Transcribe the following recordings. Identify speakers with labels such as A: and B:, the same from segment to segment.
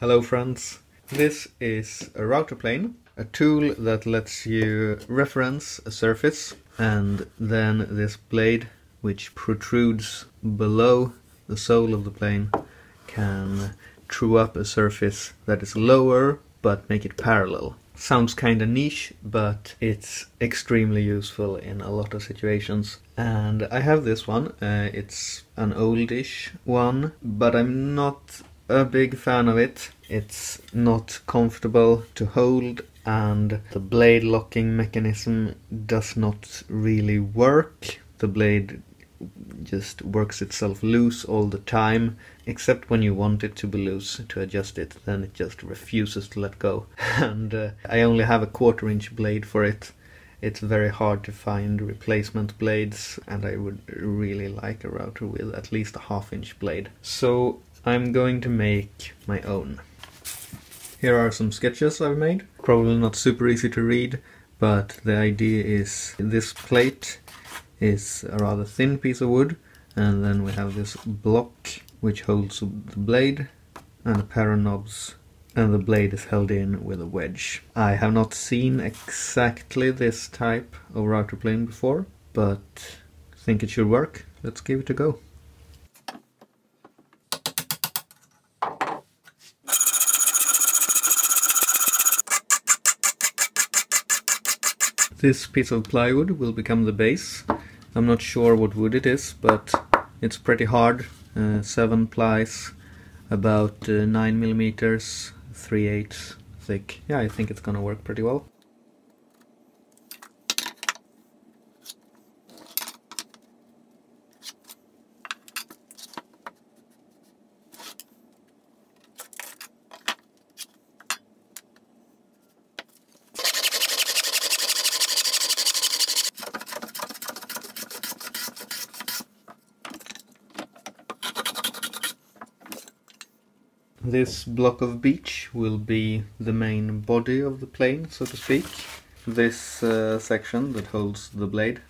A: Hello friends. This is a router plane, a tool that lets you reference a surface and then this blade which protrudes below the sole of the plane can true up a surface that is lower but make it parallel. Sounds kinda niche, but it's extremely useful in a lot of situations. And I have this one, uh, it's an oldish one, but I'm not a big fan of it. It's not comfortable to hold and the blade locking mechanism does not really work. The blade just works itself loose all the time, except when you want it to be loose to adjust it, then it just refuses to let go. And uh, I only have a quarter inch blade for it. It's very hard to find replacement blades, and I would really like a router with at least a half inch blade. So I'm going to make my own. Here are some sketches I've made. Probably not super easy to read, but the idea is this plate is a rather thin piece of wood and then we have this block which holds the blade and a pair of knobs and the blade is held in with a wedge. I have not seen exactly this type of router plane before but think it should work. Let's give it a go. This piece of plywood will become the base I'm not sure what wood it is, but it's pretty hard. Uh, 7 plies, about uh, 9 millimeters, 3 8 thick. Yeah, I think it's gonna work pretty well. This block of beech will be the main body of the plane, so to speak. This uh, section that holds the blade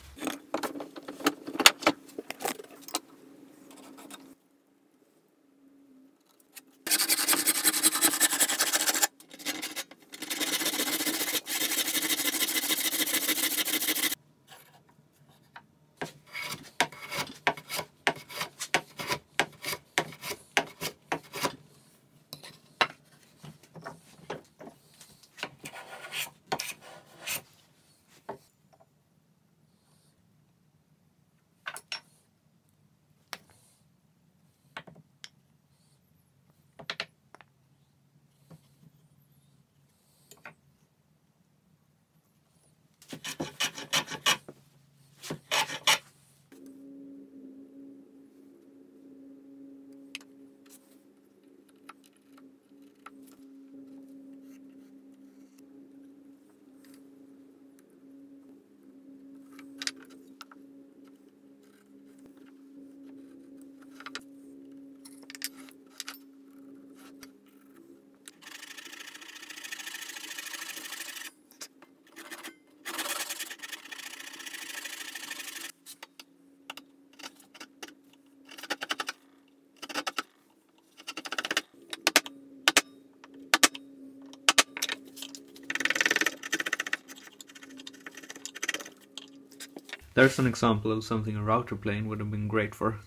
A: There's an example of something a router plane would have been great for.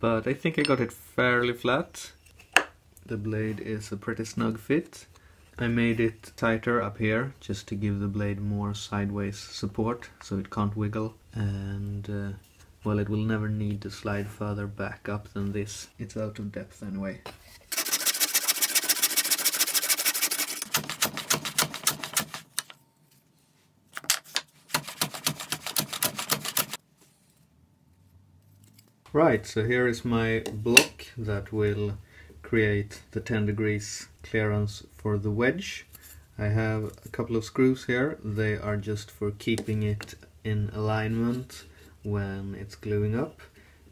A: But I think I got it fairly flat. The blade is a pretty snug fit. I made it tighter up here just to give the blade more sideways support so it can't wiggle and uh, well it will never need to slide further back up than this. It's out of depth anyway. Right, so here is my block that will create the 10 degrees clearance for the wedge. I have a couple of screws here, they are just for keeping it in alignment when it's gluing up.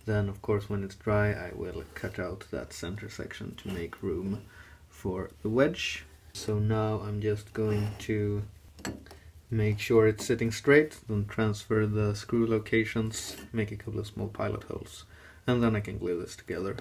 A: Then of course when it's dry I will cut out that center section to make room for the wedge. So now I'm just going to make sure it's sitting straight, then transfer the screw locations, make a couple of small pilot holes, and then I can glue this together.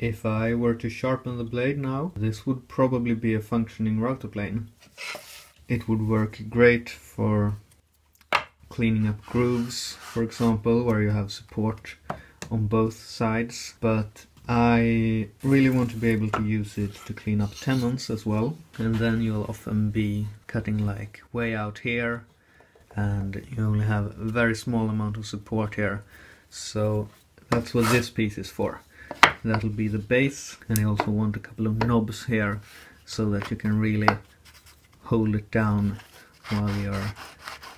A: If I were to sharpen the blade now, this would probably be a functioning router plane. It would work great for cleaning up grooves, for example, where you have support on both sides, but I really want to be able to use it to clean up tenons as well. And then you'll often be cutting like way out here and you only have a very small amount of support here. So that's what this piece is for. That'll be the base and you also want a couple of knobs here so that you can really hold it down while you're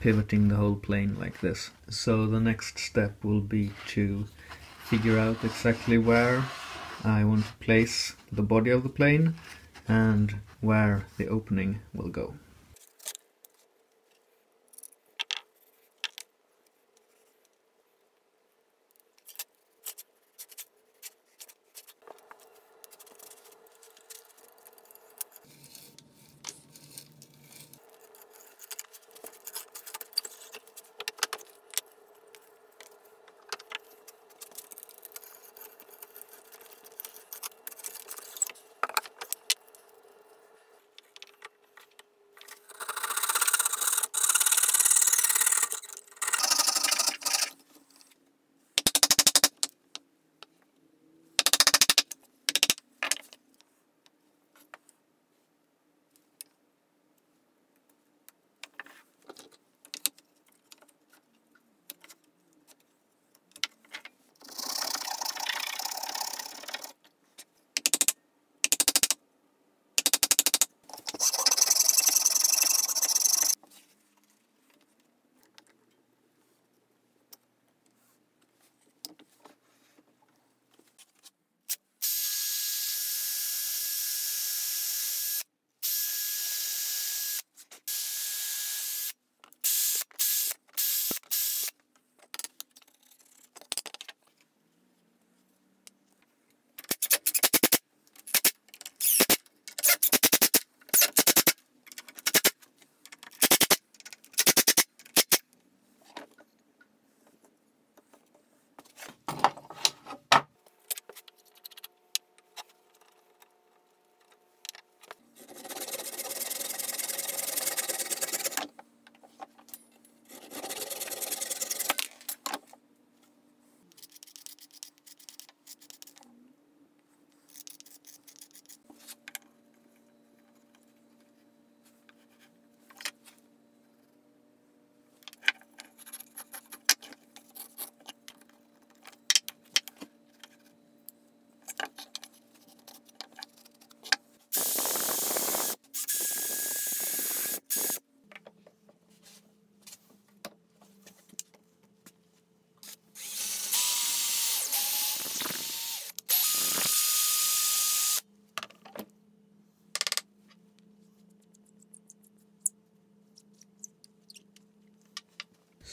A: pivoting the whole plane like this. So the next step will be to figure out exactly where I want to place the body of the plane and where the opening will go.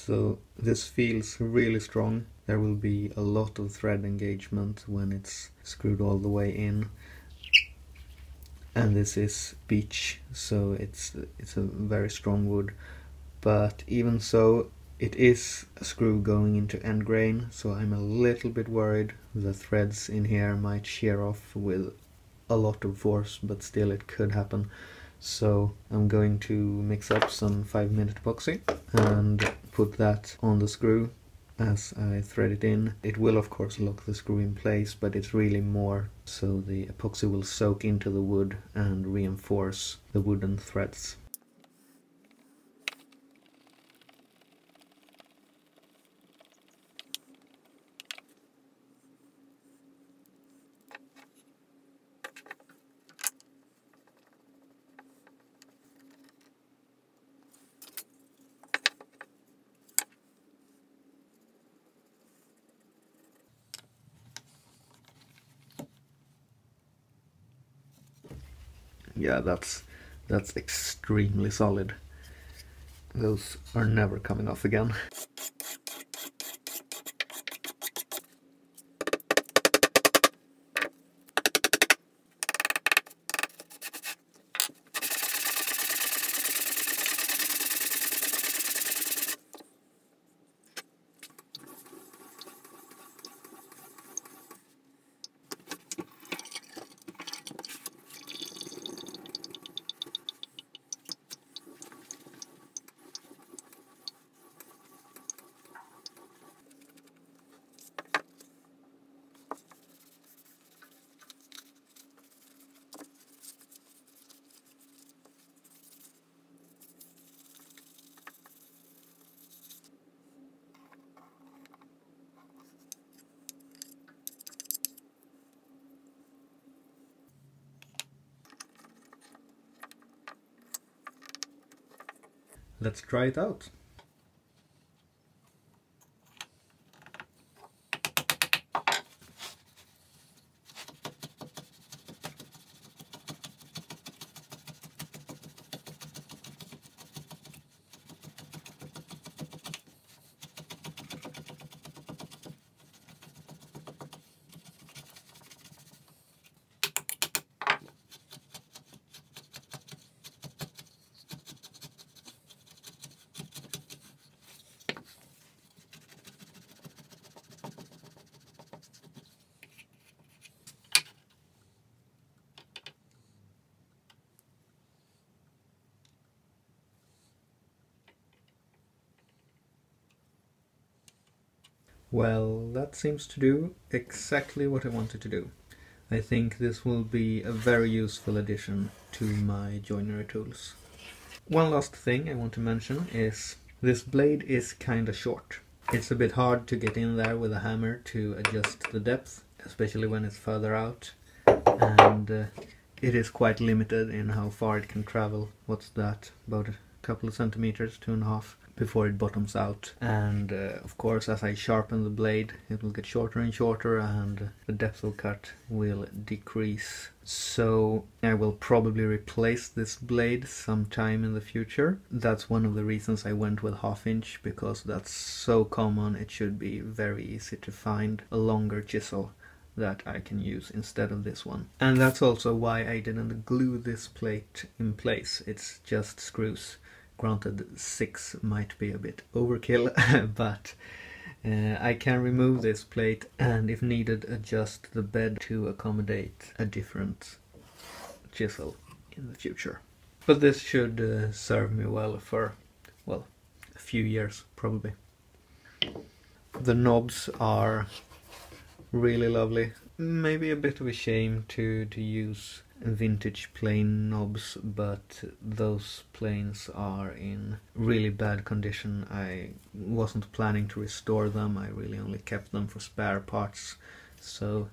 A: So this feels really strong. There will be a lot of thread engagement when it's screwed all the way in. And this is beech, so it's it's a very strong wood. But even so, it is a screw going into end grain, so I'm a little bit worried the threads in here might shear off with a lot of force, but still it could happen. So I'm going to mix up some 5 minute epoxy and put that on the screw as I thread it in. It will of course lock the screw in place but it's really more so the epoxy will soak into the wood and reinforce the wooden threads. Yeah, that's that's extremely solid. Those are never coming off again. Let's try it out. Well, that seems to do exactly what I wanted to do. I think this will be a very useful addition to my joinery tools. One last thing I want to mention is this blade is kinda short. It's a bit hard to get in there with a hammer to adjust the depth, especially when it's further out. And uh, it is quite limited in how far it can travel. What's that? About a couple of centimeters, two and a half before it bottoms out and uh, of course as I sharpen the blade it will get shorter and shorter and the depth of cut will decrease so I will probably replace this blade sometime in the future that's one of the reasons I went with half inch because that's so common it should be very easy to find a longer chisel that I can use instead of this one. And that's also why I didn't glue this plate in place, it's just screws. Granted, six might be a bit overkill, but uh, I can remove this plate and if needed adjust the bed to accommodate a different chisel in the future. But this should uh, serve me well for, well, a few years probably. The knobs are really lovely. Maybe a bit of a shame to, to use vintage plane knobs but those planes are in really bad condition. I wasn't planning to restore them. I really only kept them for spare parts. So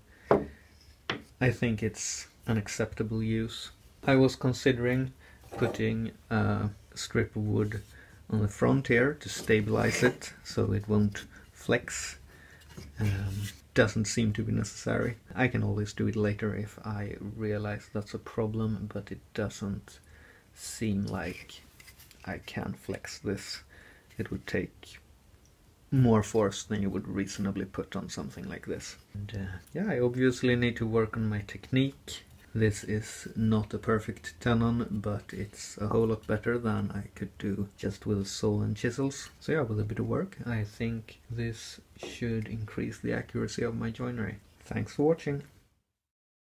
A: I think it's an acceptable use. I was considering putting a strip of wood on the front here to stabilize it so it won't flex. Um, doesn't seem to be necessary. I can always do it later if I realize that's a problem, but it doesn't seem like I can flex this. It would take more force than you would reasonably put on something like this. And uh, yeah, I obviously need to work on my technique this is not a perfect tenon, but it's a whole lot better than I could do just with saw and chisels. So yeah, with a bit of work, I think this should increase the accuracy of my joinery. Thanks for watching.